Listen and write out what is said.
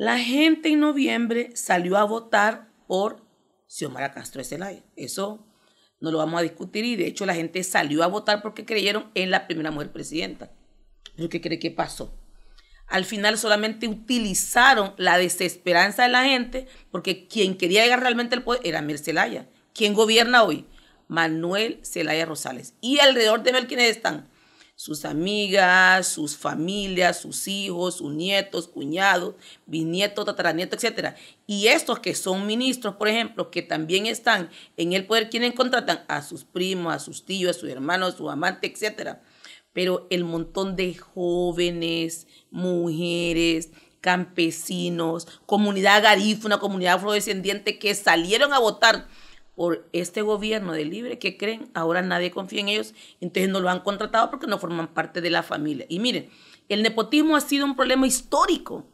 La gente en noviembre salió a votar por Xiomara Castro de Zelaya. Eso no lo vamos a discutir y de hecho la gente salió a votar porque creyeron en la primera mujer presidenta. ¿Pero qué cree que pasó? Al final solamente utilizaron la desesperanza de la gente porque quien quería llegar realmente al poder era Mel Zelaya. ¿Quién gobierna hoy? Manuel Zelaya Rosales. Y alrededor de Mel, ¿quiénes están? Sus amigas, sus familias, sus hijos, sus nietos, cuñados, bisnietos, tataranietos, etc. Y estos que son ministros, por ejemplo, que también están en el poder, ¿quiénes contratan? A sus primos, a sus tíos, a sus hermanos, a su amante, etc. Pero el montón de jóvenes, mujeres, campesinos, comunidad garífuna, comunidad afrodescendiente que salieron a votar por este gobierno de libre que creen, ahora nadie confía en ellos, entonces no lo han contratado porque no forman parte de la familia. Y miren, el nepotismo ha sido un problema histórico